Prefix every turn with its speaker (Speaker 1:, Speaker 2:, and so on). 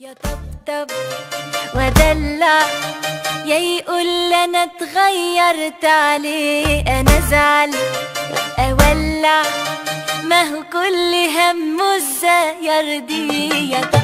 Speaker 1: يا طبطب ودلع. يا يقول أنا اتغيرت عليه. أنا ازعل أولع. ما هو كل همه إزاي يرضيه يا طبطب